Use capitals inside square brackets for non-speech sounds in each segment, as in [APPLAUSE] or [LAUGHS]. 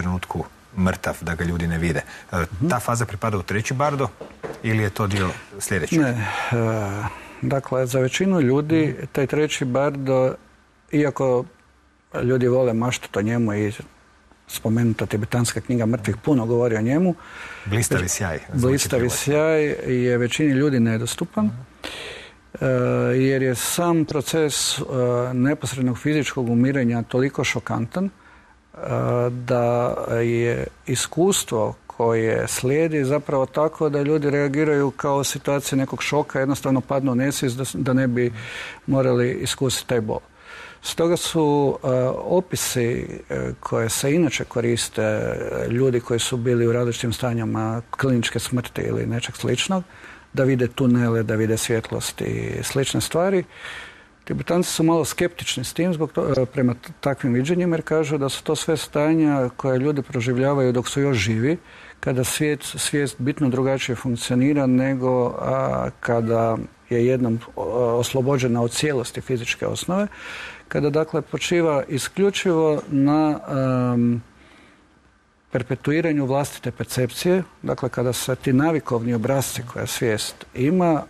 trenutku mrtav, da ga ljudi ne vide. E, ta faza pripada u treći bardo ili je to dio sljedećeg? Ne, e, dakle, za većinu ljudi taj treći bardo, iako ljudi vole maštati o njemu i spomenuta tibetanska knjiga mrtvih puno govori o njemu. Blistavi sjaj. Blistavi sjaj je većini ljudi nedostupan. E, jer je sam proces neposrednog fizičkog umirenja toliko šokantan da je iskustvo koje slijedi zapravo tako da ljudi reagiraju kao situacije nekog šoka, jednostavno padnu u nesvijest da, da ne bi morali iskusiti taj bol. Stoga su opisi koje se inače koriste ljudi koji su bili u različitim stanjama kliničke smrti ili nečeg sličnog, da vide tunele, da vide svjetlost i slične stvari. Tibetanci su malo skeptični s tim zbog to, prema takvim viđenjima jer kažu da su to sve stanja koje ljudi proživljavaju dok su još živi, kada svijet, svijest bitno drugačije funkcionira nego kada je jednom oslobođena od cijelosti fizičke osnove, kada dakle počiva isključivo na perpetuiranju vlastite percepcije, dakle kada se ti navikovni obrazci koja svijest ima,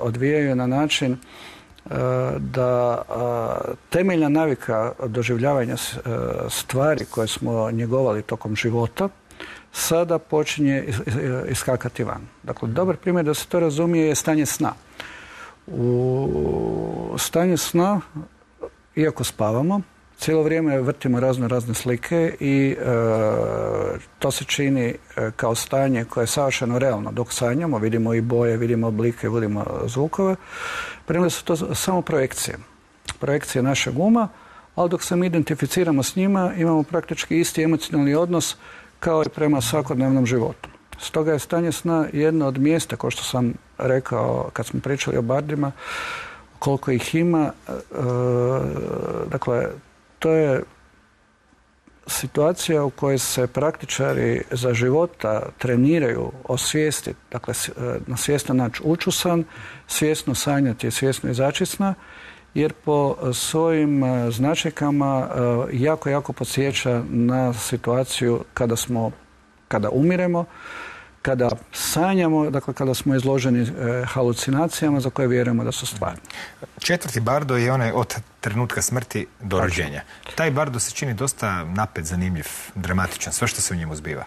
odvijaju na način da temeljna navika doživljavanja stvari koje smo njegovali tokom života, sada počinje iskakati van. Dakle, dobar primjer da se to razumije je stanje sna. U stanju sna, iako spavamo, cijelo vrijeme vrtimo razne razne slike i e, to se čini e, kao stanje koje je savršeno realno. Dok sanjamo, vidimo i boje, vidimo oblike, vidimo zvukove. Premda su to samo projekcije. Projekcije našeg uma, ali dok se mi identificiramo s njima, imamo praktički isti emocionalni odnos kao i prema svakodnevnom životu. Stoga je stanje sna jedno od mjesta, kao što sam rekao kad smo pričali o bardima, koliko ih ima, e, dakle, to je situacija u kojoj se praktičari za života treniraju osvijestiti, dakle na svjestan način učusan, svjesno sanjati i svjesno izaći jer po svojim e, značajkama e, jako, jako podsjeća na situaciju kada smo, kada umiremo, kada sanjamo, dakle kada smo izloženi e, halucinacijama za koje vjerujemo da su stvarni. Četvrti bardo je onaj od trenutka smrti do rođenja. Taj bardo se čini dosta napet, zanimljiv, dramatičan, sve što se u njemu zbiva.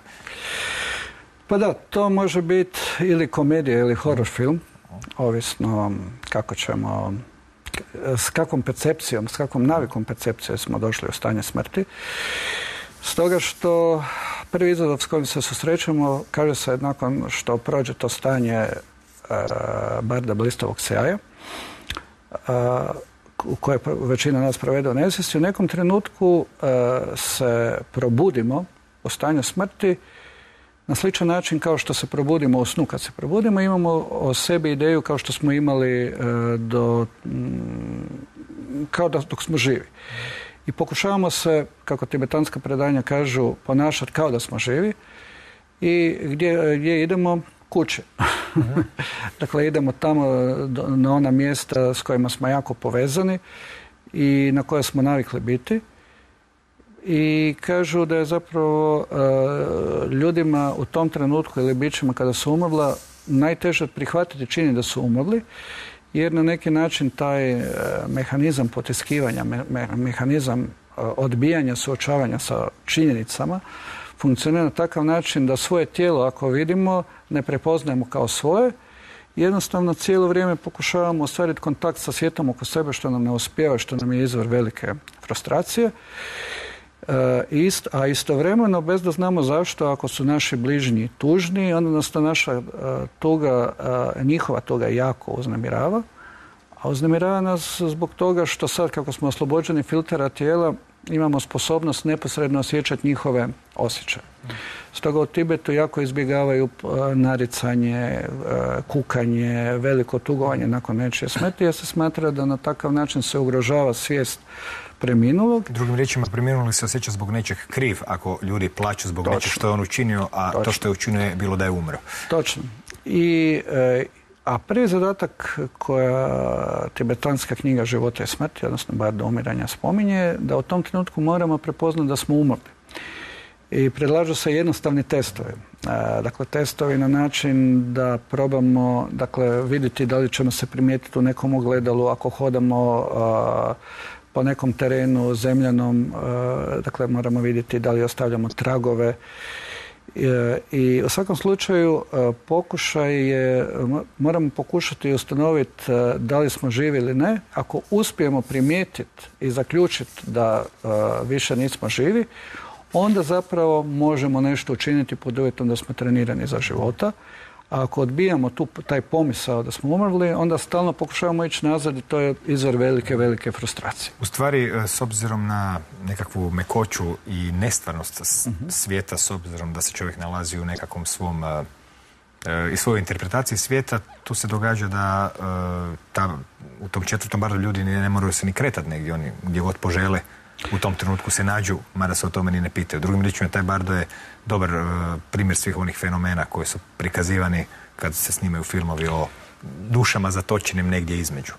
Pa da, to može biti ili komedija ili horror film, ovisno kako ćemo, s kakvom percepcijom, s kakvom navikom percepcije smo došli u stanje smrti. Stoga što prvi izazov s kojim se susrećemo kaže se nakon što prođe to stanje e, barda blistovog sjaja e, u koje većina nas provede u nesvijesti, u nekom trenutku e, se probudimo u stanju smrti na sličan način kao što se probudimo u snu. Kad se probudimo imamo o sebi ideju kao što smo imali do, kao da dok smo živi i pokušavamo se, kako tibetanska predanja kažu, ponašati kao da smo živi i gdje, gdje idemo kuće. [LAUGHS] dakle, idemo tamo na ona mjesta s kojima smo jako povezani i na koje smo navikli biti. I kažu da je zapravo e, ljudima u tom trenutku ili bićima kada su umrla najteže prihvatiti čini da su umrli jer na neki način taj e, mehanizam potiskivanja, mehanizam e, odbijanja suočavanja sa činjenicama funkcionira na takav način da svoje tijelo ako vidimo ne prepoznajemo kao svoje. Jednostavno cijelo vrijeme pokušavamo ostvariti kontakt sa svijetom oko sebe što nam ne uspijeva, što nam je izvor velike frustracije ist, a istovremeno bez da znamo zašto ako su naši bližnji tužni, onda nas ta naša e, tuga, e, njihova tuga jako uznemirava. A uznemirava nas zbog toga što sad kako smo oslobođeni filtera tijela imamo sposobnost neposredno osjećati njihove osjećaje. Stoga u Tibetu jako izbjegavaju naricanje, kukanje, veliko tugovanje nakon nečije smrti jer se smatra da na takav način se ugrožava svijest preminulog. Drugim riječima, preminuli se osjeća zbog nečeg kriv ako ljudi plaću zbog nečeg što je on učinio, a to što je učinio je bilo da je umro. Točno. I, e, a prvi zadatak koja tibetanska knjiga života i smrti, odnosno bar do umiranja spominje, da u tom trenutku moramo prepoznati da smo umrli. I predlažu se jednostavni testovi. Dakle, testovi na način da probamo dakle, vidjeti da li ćemo se primijetiti u nekom ogledalu ako hodamo po nekom terenu zemljanom, dakle moramo vidjeti da li ostavljamo tragove E, I u svakom slučaju e, pokušaj je, moramo pokušati ustanoviti e, da li smo živi ili ne. Ako uspijemo primijetiti i zaključiti da više nismo živi, onda zapravo možemo nešto učiniti pod uvjetom da smo trenirani za života. A ako odbijamo tu, taj pomisao da smo umrli, onda stalno pokušavamo ići nazad i to je izvor velike, velike frustracije. U stvari, e, s obzirom na nekakvu mekoću i nestvarnost mhm. svijeta, s obzirom da se čovjek nalazi u nekakvom svom e, e, i svojoj interpretaciji svijeta, tu se događa da ta, u tom četvrtom bardu ljudi ne, ne moraju se ni kretati negdje, oni gdje god požele u tom trenutku se nađu, mada se o tome ni ne pitaju. Drugim riječima, taj Bardo je dobar uh, primjer svih onih fenomena koji su prikazivani kad se snimaju filmovi o dušama zatočenim negdje između.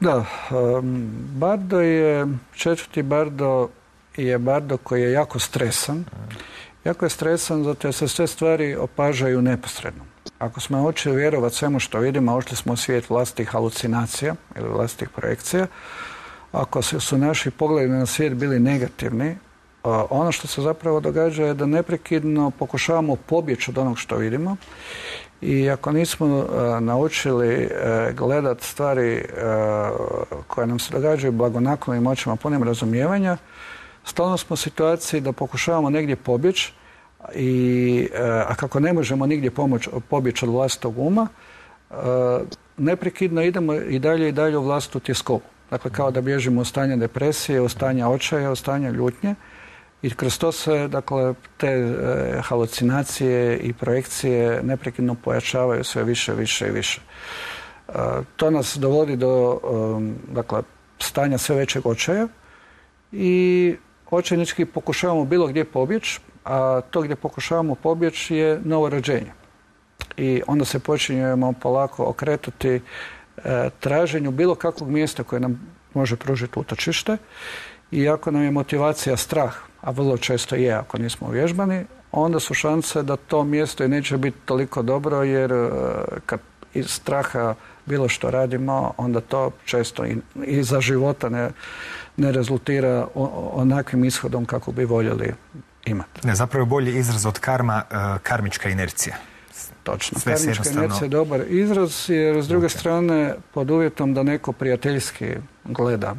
Da, um, Bardo je, četvrti Bardo je Bardo koji je jako stresan. Jako je stresan zato jer se sve stvari opažaju neposredno. Ako smo očeli vjerovati svemu što vidimo, ošli smo u svijet vlastitih halucinacija ili vlastitih projekcija, ako su naši pogledi na svijet bili negativni, ono što se zapravo događa je da neprekidno pokušavamo pobjeći od onog što vidimo i ako nismo naučili e, gledat stvari e, koje nam se događaju blagonaklonim očima punim razumijevanja, stalno smo u situaciji da pokušavamo negdje pobjeći i, e, a kako ne možemo nigdje pomoć, pobjeći od vlastitog uma, neprekidno idemo i dalje i dalje u vlastitu tjeskovu. Dakle, kao da bježimo u stanje depresije, u stanje očaja, u stanje ljutnje. I kroz to se, dakle, te e, halucinacije i projekcije neprekidno pojačavaju sve više, više i više. E, to nas dovodi do, e, dakle, stanja sve većeg očaja i očajnički pokušavamo bilo gdje pobjeći, a to gdje pokušavamo pobjeći je novo rođenje. I onda se počinjemo polako okretati traženju bilo kakvog mjesta koje nam može pružiti utočište i ako nam je motivacija strah, a vrlo često je ako nismo uvježbani, onda su šanse da to mjesto i neće biti toliko dobro jer e, kad iz straha bilo što radimo, onda to često i, za života ne, ne rezultira onakvim ishodom kako bi voljeli imati. Ne, zapravo je bolji izraz od karma, e, karmička inercija. Točno. Karmička inercija je dobar izraz jer s druge strane pod uvjetom da neko prijateljski gleda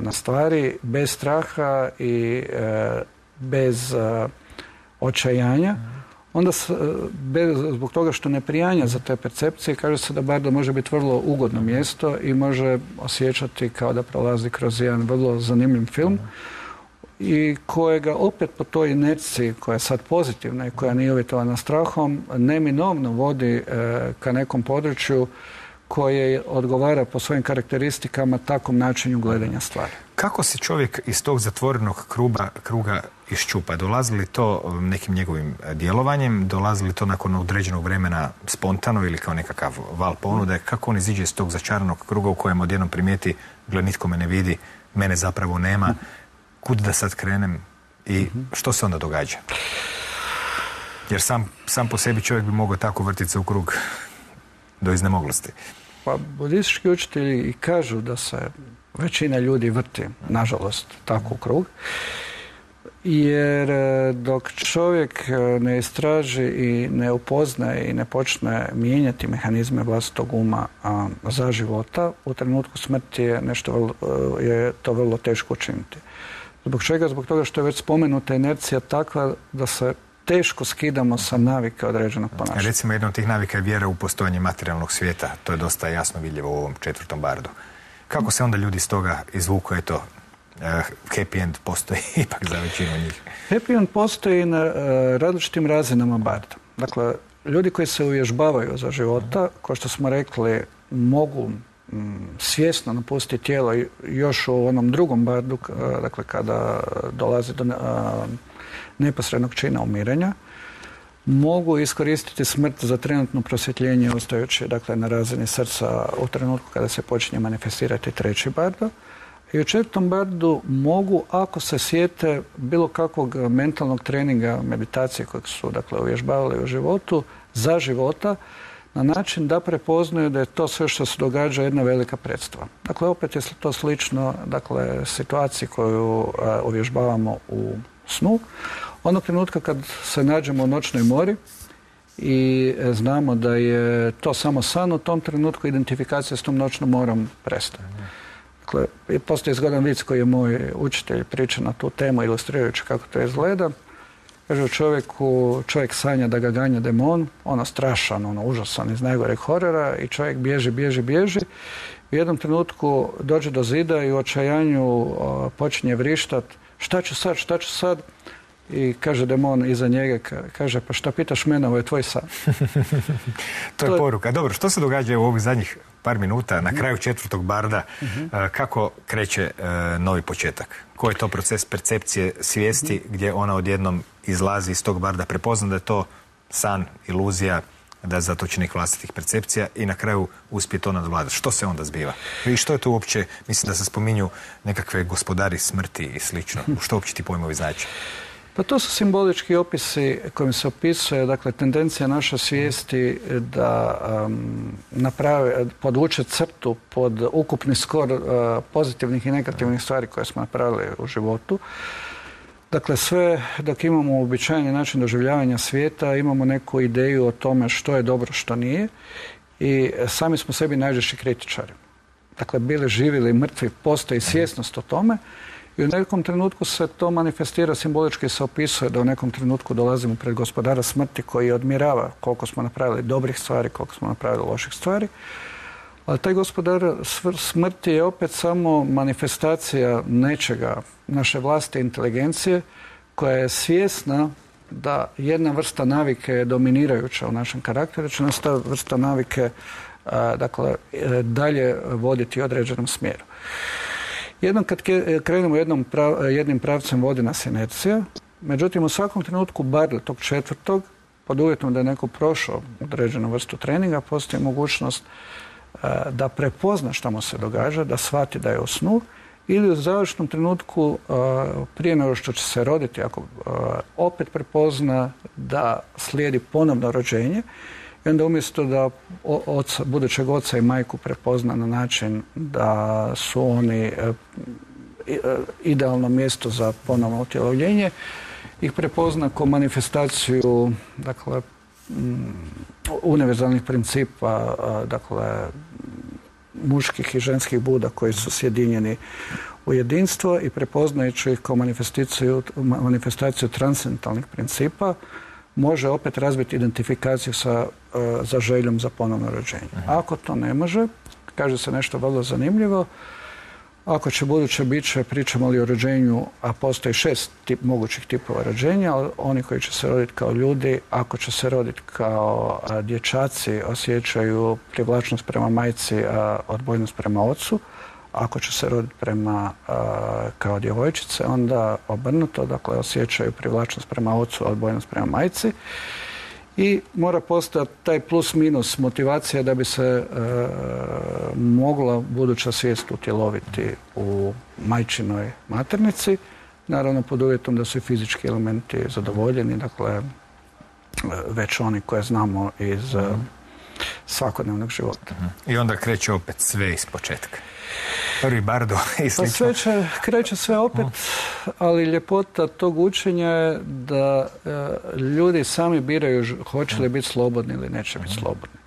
na stvari bez straha i e, bez a, očajanja onda s, e, bez, zbog toga što ne prijanja za te percepcije kaže se da Bardo može biti vrlo ugodno mjesto i može osjećati kao da prolazi kroz jedan vrlo zanimljiv film i kojega opet po toj inerciji koja je sad pozitivna i koja nije uvjetovana strahom neminovno vodi e, ka nekom području koje odgovara po svojim karakteristikama takvom načinu gledanja stvari. Kako se čovjek iz tog zatvorenog kruga, kruga iščupa? Dolazi li to um, nekim njegovim e, djelovanjem? Dolazi li to nakon određenog vremena spontano ili kao nekakav val ponude? Kako on iziđe iz tog začaranog kruga u kojem odjednom primijeti, gled nitko me ne vidi, mene zapravo nema kud da sad krenem i što se onda događa? Jer sam, sam po sebi čovjek bi mogao tako vrtiti se u krug do iznemoglosti. Pa budistički učitelji i kažu da se većina ljudi vrti, nažalost, tako u krug. Jer e, dok čovjek e, ne istraži i ne upoznaje i ne počne mijenjati mehanizme vlastitog uma za života, u trenutku smrti nešto, e, je to vrlo teško učiniti. Zbog čega? Zbog toga što je već spomenuta inercija takva da se teško skidamo sa navike određenog ponašanja. Recimo jedna od tih navika je vjera u postojanje materijalnog svijeta. To je dosta jasno vidljivo u ovom četvrtom bardu. Kako se onda ljudi iz toga izvuku, eto, uh, happy end postoji [LAUGHS] ipak za većinu njih? Happy end postoji na uh, različitim razinama barda. Dakle, ljudi koji se uvježbavaju za života, kao što smo rekli, mogu svjesno napusti tijelo još u onom drugom bardu, dakle kada dolazi do neposrednog čina umirenja, mogu iskoristiti smrt za trenutno prosvjetljenje ostajući dakle, na razini srca u trenutku kada se počinje manifestirati treći bardo I u četvrtom bardu mogu, ako se sjete bilo kakvog mentalnog treninga, meditacije kojeg su dakle, uvježbavali u životu, za života, na način da prepoznaju da je to sve što se događa jedna velika predstava. Dakle, opet je to slično dakle, situaciji koju uvježbavamo u snu. Onog trenutka kad se nađemo u noćnoj mori i e, znamo da je to samo san, u tom trenutku identifikacija s tom noćnom morom prestaje. Dakle, postoji zgodan vic koji je moj učitelj priča na tu temu, ilustrirajući kako to izgleda. Kaže, čovjeku, čovjek sanja da ga ganja demon, ono strašan, ono užasan iz najgoreg horora i čovjek bježi, bježi, bježi. U jednom trenutku dođe do zida i u očajanju počinje vrištat šta ću sad, šta ću sad? I kaže demon iza njega, kaže pa šta pitaš mene, ovo je tvoj san. [LAUGHS] to je poruka. Dobro, što se događa u ovih zadnjih par minuta na kraju četvrtog barda? Mhm. Kako kreće e, novi početak? Koji je to proces percepcije svijesti mhm. gdje ona odjednom izlazi iz tog barda, prepozna da je to san, iluzija, da je zatočenih vlastitih percepcija i na kraju uspije to nadvladati. Što se onda zbiva? I što je to uopće, mislim da se spominju nekakve gospodari smrti i slično. Što uopće ti pojmovi znači? Pa to su simbolički opisi kojim se opisuje, dakle, tendencija naše svijesti da um, naprave, podvuče crtu pod ukupni skor uh, pozitivnih i negativnih stvari koje smo napravili u životu. Dakle, sve dok imamo uobičajeni način doživljavanja svijeta, imamo neku ideju o tome što je dobro, što nije i sami smo sebi najžešći kritičari. Dakle, bili živi ili mrtvi, postoji svjesnost o tome i u nekom trenutku se to manifestira, simbolički se opisuje da u nekom trenutku dolazimo pred gospodara smrti koji odmirava koliko smo napravili dobrih stvari, koliko smo napravili loših stvari. Ali taj gospodar smrti je opet samo manifestacija nečega, naše vlasti inteligencije, koja je svjesna da jedna vrsta navike je dominirajuća u našem karakteru, će nas ta vrsta navike dakle, e, dalje voditi u određenom smjeru. Jednom kad krenemo jednom jednim pravcem vodi nas inercija, međutim u svakom trenutku bar tog četvrtog, pod uvjetom da je neko prošao određenu vrstu treninga, postoji mogućnost da prepozna što mu se događa, da shvati da je u snu ili u završnom trenutku prije nego što će se roditi, ako opet prepozna da slijedi ponovno rođenje i onda umjesto da oca, budućeg oca i majku prepozna na način da su oni e, e, idealno mjesto za ponovno utjelovljenje, ih prepozna kao manifestaciju dakle, univerzalnih principa, dakle, muških i ženskih buda koji su sjedinjeni u jedinstvo i prepoznajući ih kao manifestaciju, manifestaciju transcendentalnih principa, može opet razbiti identifikaciju sa, e, za željom za ponovno rođenje. Ako to ne može, kaže se nešto vrlo zanimljivo, ako će buduće biće, pričamo li o rođenju, a postoji šest tip, mogućih tipova rođenja, oni koji će se roditi kao ljudi, ako će se roditi kao dječaci, osjećaju privlačnost prema majci, odbojnost prema ocu, ako će se roditi prema kao djevojčice, onda obrnuto, dakle osjećaju privlačnost prema ocu, odbojnost prema majci i mora postati taj plus minus motivacija da bi se e, mogla buduća svijest utjeloviti u majčinoj maternici, naravno pod uvjetom da su i fizički elementi zadovoljeni, dakle već oni koje znamo iz mhm. svakodnevnog života. Mhm. I onda kreće opet sve iz početka prvi bardo [LAUGHS] i Pa sve će, kreće sve opet, ali ljepota tog učenja je da e, ljudi sami biraju hoće li biti slobodni ili neće biti slobodni.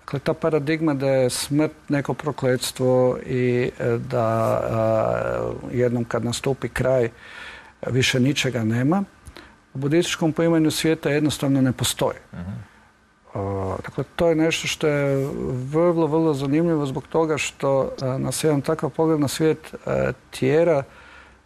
Dakle, ta paradigma da je smrt neko prokletstvo i e, da jednom kad nastupi kraj više ničega nema, u budističkom poimanju svijeta jednostavno ne postoji. Dakle, to je nešto što je vrlo, vrlo zanimljivo zbog toga što nas jedan takav pogled na svijet tjera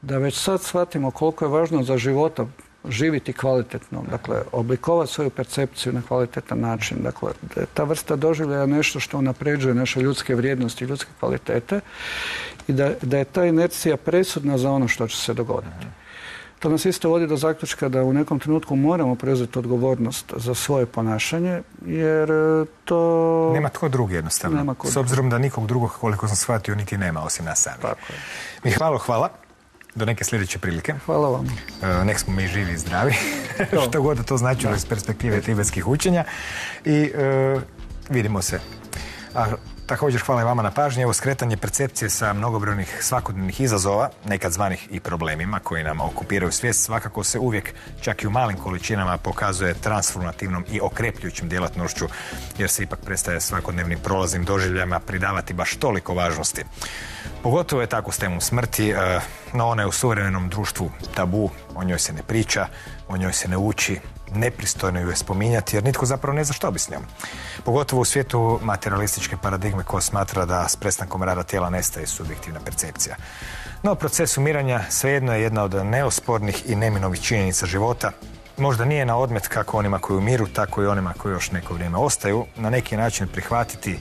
da već sad shvatimo koliko je važno za života živiti kvalitetno, dakle, oblikovati svoju percepciju na kvalitetan način. Dakle, ta vrsta doživljaja je nešto što unapređuje naše ljudske vrijednosti i ljudske kvalitete i da, da je ta inercija presudna za ono što će se dogoditi. To nas isto vodi do zaključka da u nekom trenutku moramo preuzeti odgovornost za svoje ponašanje, jer e, to... Nema tko drugi jednostavno. Nema S obzirom da nikog drugog, koliko sam shvatio, niti nema osim nas sami. Mi hvala, hvala. Do neke sljedeće prilike. Hvala vam. E, nek smo mi živi i zdravi. [LAUGHS] Što god to značilo iz perspektive tibetskih učenja. I e, vidimo se. A Također hvala i vama na pažnji. Evo skretanje percepcije sa mnogobrojnih svakodnevnih izazova, nekad zvanih i problemima koji nam okupiraju svijest, svakako se uvijek, čak i u malim količinama, pokazuje transformativnom i okrepljujućim djelatnošću, jer se ipak prestaje svakodnevnim prolaznim doživljama pridavati baš toliko važnosti. Pogotovo je tako s temom smrti, e, no ona je u suvremenom društvu tabu, o njoj se ne priča, o njoj se ne uči, nepristojno ju je spominjati jer nitko zapravo ne zna što bi s njom. Pogotovo u svijetu materialističke paradigme koja smatra da s prestankom rada tijela nestaje subjektivna percepcija. No, proces umiranja svejedno je jedna od neospornih i neminovih činjenica života. Možda nije na odmet kako onima koji umiru, tako i onima koji još neko vrijeme ostaju, na neki način prihvatiti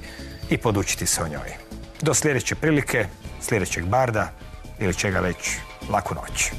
i podučiti se o njoj. Do sljedeće prilike, sljedećeg barda ili čega već, laku noć.